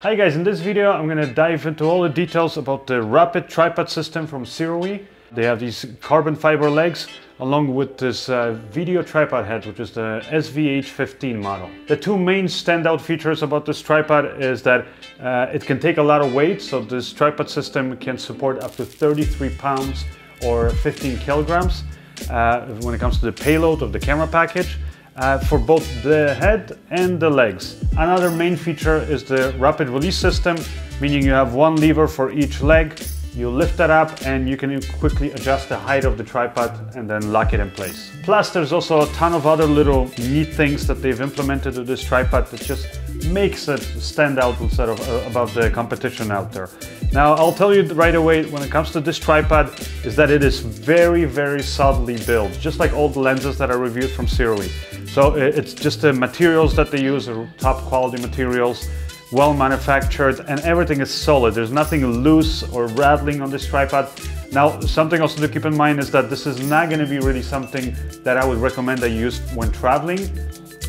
Hi guys, in this video I'm going to dive into all the details about the Rapid tripod system from Sirui. They have these carbon fiber legs along with this uh, video tripod head which is the SVH15 model. The two main standout features about this tripod is that uh, it can take a lot of weight so this tripod system can support up to 33 pounds or 15 kilograms uh, when it comes to the payload of the camera package uh, for both the head and the legs. Another main feature is the rapid release system, meaning you have one lever for each leg. You lift that up and you can quickly adjust the height of the tripod and then lock it in place. Plus there's also a ton of other little neat things that they've implemented to this tripod that just makes it stand out instead of uh, above the competition out there. Now I'll tell you right away when it comes to this tripod is that it is very very solidly built just like all the lenses that I reviewed from Sirui. So it's just the materials that they use are top quality materials well manufactured and everything is solid. There's nothing loose or rattling on this tripod. Now, something also to keep in mind is that this is not going to be really something that I would recommend that you use when traveling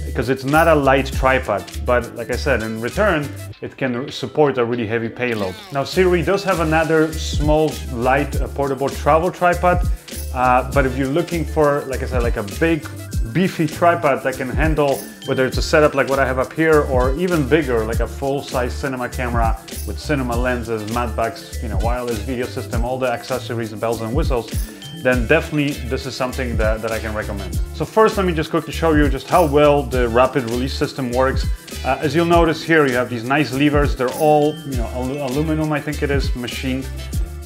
because it's not a light tripod, but like I said, in return, it can support a really heavy payload. Now, Sirui does have another small, light, uh, portable travel tripod, uh, but if you're looking for, like I said, like a big beefy tripod that can handle whether it's a setup like what I have up here or even bigger like a full-size cinema camera with cinema lenses, matte box, you know, wireless video system, all the accessories, and bells and whistles, then definitely this is something that, that I can recommend. So first let me just quickly show you just how well the rapid release system works. Uh, as you'll notice here you have these nice levers, they're all you know aluminum I think it is, machined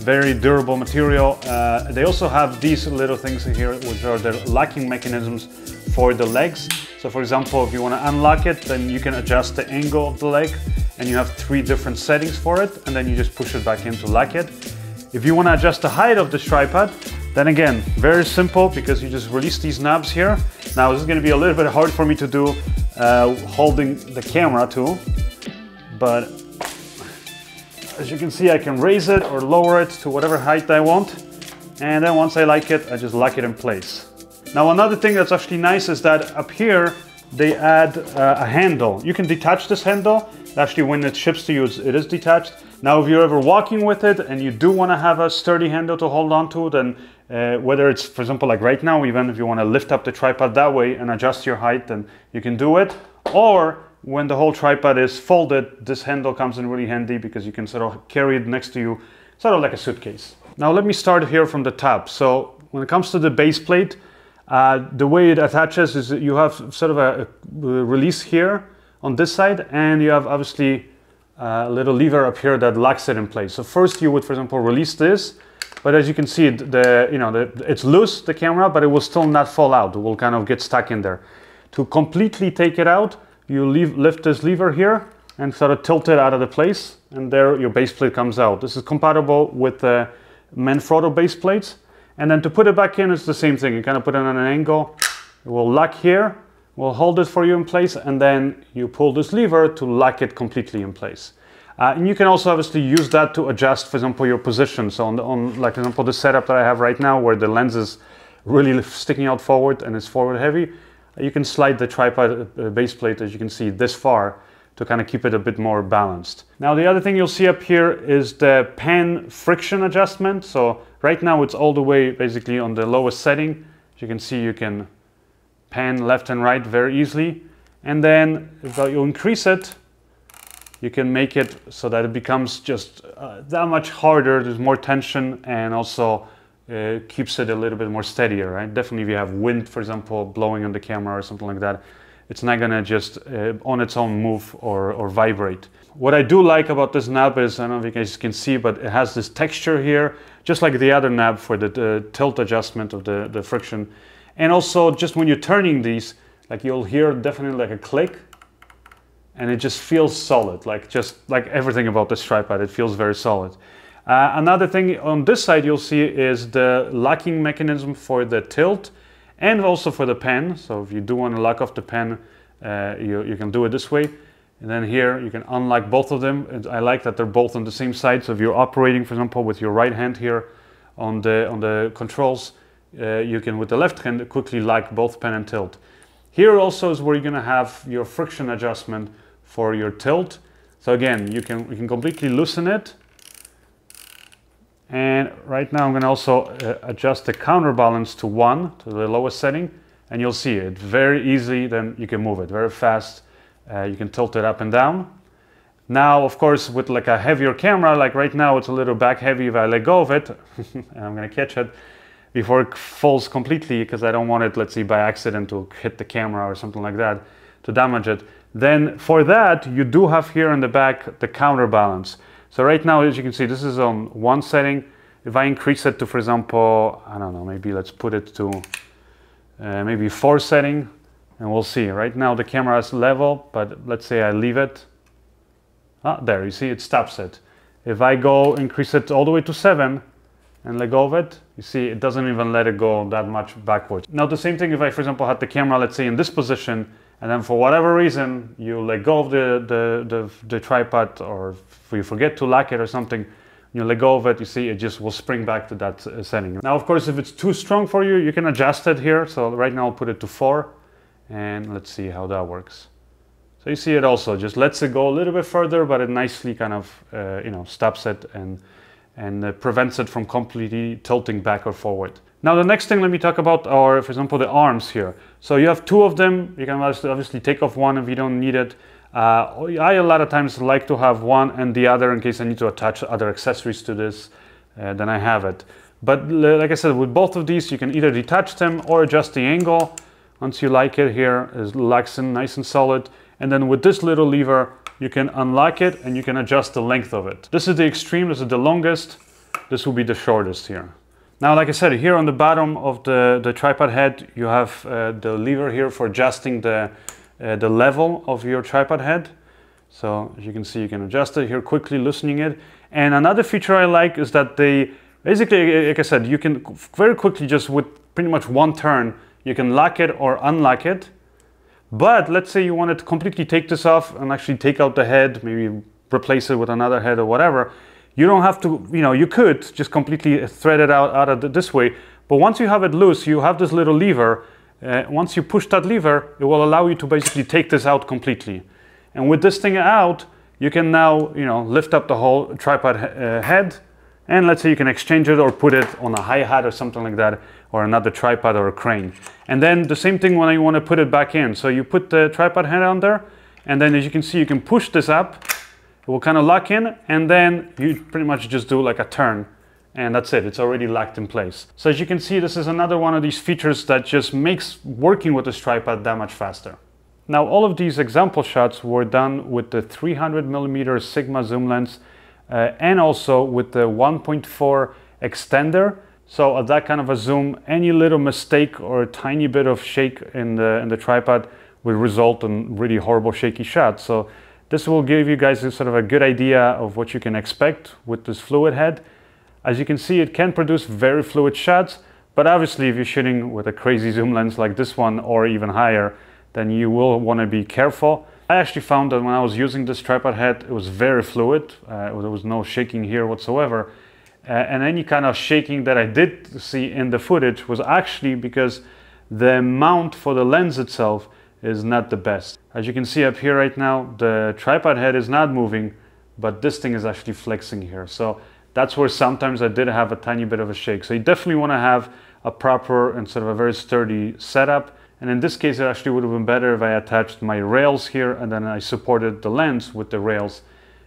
very durable material. Uh, they also have these little things here, which are the locking mechanisms for the legs. So for example, if you want to unlock it, then you can adjust the angle of the leg and you have three different settings for it. And then you just push it back in to lock it. If you want to adjust the height of the tripod, then again, very simple because you just release these knobs here. Now this is going to be a little bit hard for me to do uh, holding the camera too, but as you can see, I can raise it or lower it to whatever height I want. And then once I like it, I just lock it in place. Now another thing that's actually nice is that up here, they add uh, a handle. You can detach this handle. Actually, when it ships to you, it is detached. Now, if you're ever walking with it and you do want to have a sturdy handle to hold on to, then uh, whether it's, for example, like right now, even if you want to lift up the tripod that way and adjust your height, then you can do it. Or when the whole tripod is folded, this handle comes in really handy because you can sort of carry it next to you, sort of like a suitcase. Now let me start here from the top. So when it comes to the base plate, uh, the way it attaches is you have sort of a, a release here on this side and you have obviously a little lever up here that locks it in place. So first you would, for example, release this, but as you can see, the, you know, the, it's loose, the camera, but it will still not fall out. It will kind of get stuck in there. To completely take it out, you leave, lift this lever here and sort of tilt it out of the place and there your base plate comes out. This is compatible with the Manfrotto base plates. And then to put it back in, it's the same thing. You kind of put it on an angle. It will lock here, will hold it for you in place, and then you pull this lever to lock it completely in place. Uh, and you can also obviously use that to adjust, for example, your position. So on, the, on like, for example, the setup that I have right now where the lens is really sticking out forward and it's forward heavy, you can slide the tripod uh, base plate, as you can see, this far to kind of keep it a bit more balanced. Now the other thing you'll see up here is the pan friction adjustment. So right now it's all the way basically on the lowest setting. As you can see you can pan left and right very easily. And then if you increase it, you can make it so that it becomes just uh, that much harder, there's more tension and also uh, keeps it a little bit more steadier, right? Definitely if you have wind, for example, blowing on the camera or something like that, it's not gonna just uh, on its own move or, or vibrate. What I do like about this knob is, I don't know if you guys can see, but it has this texture here, just like the other knob for the, the tilt adjustment of the, the friction. And also just when you're turning these, like you'll hear definitely like a click and it just feels solid, like just like everything about this tripod, it feels very solid. Uh, another thing on this side you'll see is the locking mechanism for the tilt and also for the pan. So if you do want to lock off the pan, uh, you, you can do it this way. And then here you can unlock both of them. I like that they're both on the same side. So if you're operating, for example, with your right hand here on the, on the controls, uh, you can with the left hand quickly lock both pan and tilt. Here also is where you're going to have your friction adjustment for your tilt. So again, you can, you can completely loosen it. And right now I'm gonna also uh, adjust the counterbalance to one, to the lowest setting, and you'll see it very easy, then you can move it very fast. Uh, you can tilt it up and down. Now, of course, with like a heavier camera, like right now it's a little back heavy if I let go of it, and I'm gonna catch it before it falls completely because I don't want it, let's say by accident to hit the camera or something like that to damage it. Then for that, you do have here in the back the counterbalance. So right now, as you can see, this is on one setting. If I increase it to, for example, I don't know, maybe let's put it to uh, maybe four setting and we'll see. Right now the camera is level, but let's say I leave it. Ah, there, you see it stops it. If I go increase it all the way to seven and let go of it, you see it doesn't even let it go that much backwards. Now the same thing if I, for example, had the camera, let's say in this position, and then for whatever reason you let go of the, the, the, the tripod or you forget to lock it or something, you let go of it, you see it just will spring back to that uh, setting. Now, of course, if it's too strong for you, you can adjust it here. So right now I'll put it to four and let's see how that works. So you see it also just lets it go a little bit further, but it nicely kind of, uh, you know, stops it and, and uh, prevents it from completely tilting back or forward. Now the next thing let me talk about are, for example, the arms here. So you have two of them. You can obviously take off one if you don't need it. Uh, I a lot of times like to have one and the other in case I need to attach other accessories to this, uh, then I have it. But like I said, with both of these, you can either detach them or adjust the angle. Once you like it here, is in nice and solid. And then with this little lever, you can unlock it and you can adjust the length of it. This is the extreme, this is the longest. This will be the shortest here. Now, like I said, here on the bottom of the, the tripod head, you have uh, the lever here for adjusting the uh, the level of your tripod head. So as you can see, you can adjust it here quickly, loosening it. And another feature I like is that they, basically, like I said, you can very quickly just with pretty much one turn, you can lock it or unlock it. But let's say you wanted to completely take this off and actually take out the head, maybe replace it with another head or whatever. You don't have to, you know, you could just completely thread it out, out of this way. But once you have it loose, you have this little lever uh, once you push that lever, it will allow you to basically take this out completely. And with this thing out, you can now, you know, lift up the whole tripod uh, head, and let's say you can exchange it or put it on a hi-hat or something like that, or another tripod or a crane. And then the same thing when you want to put it back in. So you put the tripod head on there, and then as you can see, you can push this up, it will kind of lock in, and then you pretty much just do like a turn and that's it, it's already locked in place. So as you can see, this is another one of these features that just makes working with this tripod that much faster. Now all of these example shots were done with the 300 millimeter Sigma zoom lens uh, and also with the 1.4 extender. So at that kind of a zoom, any little mistake or a tiny bit of shake in the, in the tripod will result in really horrible shaky shots. So this will give you guys a sort of a good idea of what you can expect with this fluid head. As you can see, it can produce very fluid shots, but obviously if you're shooting with a crazy zoom lens like this one or even higher, then you will want to be careful. I actually found that when I was using this tripod head, it was very fluid. Uh, there was no shaking here whatsoever. Uh, and any kind of shaking that I did see in the footage was actually because the mount for the lens itself is not the best. As you can see up here right now, the tripod head is not moving, but this thing is actually flexing here. So that's where sometimes I did have a tiny bit of a shake. So you definitely want to have a proper and sort of a very sturdy setup. And in this case, it actually would have been better if I attached my rails here and then I supported the lens with the rails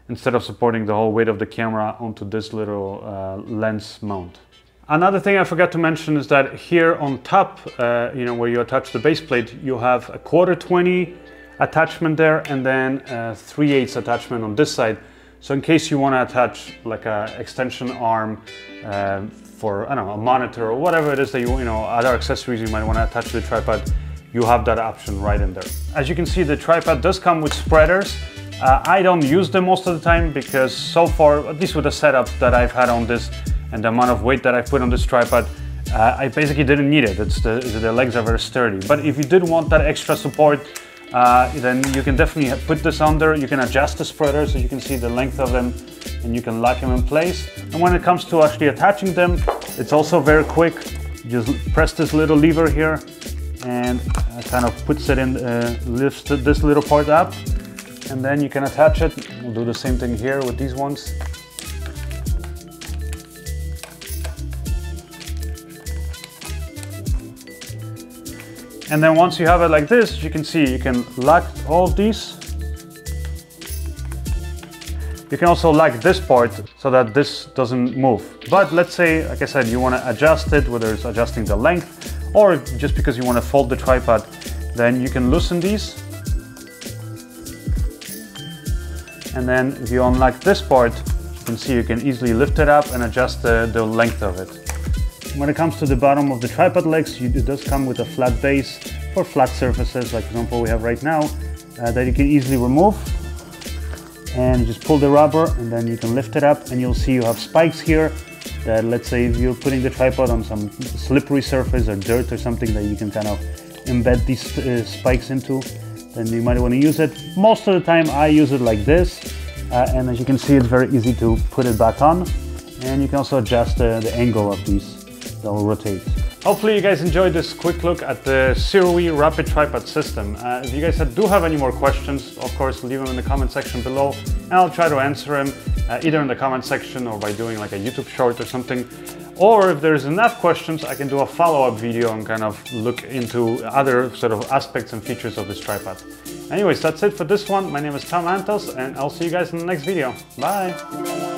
instead of supporting the whole weight of the camera onto this little uh, lens mount. Another thing I forgot to mention is that here on top, uh, you know, where you attach the base plate, you have a quarter 20 attachment there and then a 3 8 attachment on this side. So in case you want to attach like a extension arm uh, for, I don't know, a monitor or whatever it is that you, you know, other accessories you might want to attach to the tripod, you have that option right in there. As you can see, the tripod does come with spreaders. Uh, I don't use them most of the time because so far, at least with the setup that I've had on this and the amount of weight that I put on this tripod, uh, I basically didn't need it. It's the, the legs are very sturdy. But if you did want that extra support, uh, then you can definitely put this under. You can adjust the spreader so you can see the length of them and you can lock them in place. And when it comes to actually attaching them, it's also very quick. You just press this little lever here and it kind of puts it in, uh, lifts this little part up. and then you can attach it. We'll do the same thing here with these ones. And then once you have it like this, you can see you can lock all these. You can also lock this part so that this doesn't move. But let's say, like I said, you want to adjust it, whether it's adjusting the length or just because you want to fold the tripod, then you can loosen these. And then if you unlock this part, you can see you can easily lift it up and adjust the, the length of it. When it comes to the bottom of the tripod legs, it does come with a flat base for flat surfaces, like example we have right now, uh, that you can easily remove. And just pull the rubber and then you can lift it up and you'll see you have spikes here that let's say if you're putting the tripod on some slippery surface or dirt or something that you can kind of embed these uh, spikes into, then you might want to use it. Most of the time I use it like this. Uh, and as you can see, it's very easy to put it back on. And you can also adjust the angle of these rotate. Hopefully you guys enjoyed this quick look at the Sirui Rapid Tripod system. Uh, if you guys do have any more questions, of course, leave them in the comment section below and I'll try to answer them uh, either in the comment section or by doing like a YouTube short or something. Or if there's enough questions, I can do a follow-up video and kind of look into other sort of aspects and features of this tripod. Anyways, that's it for this one. My name is Tom Antos and I'll see you guys in the next video. Bye!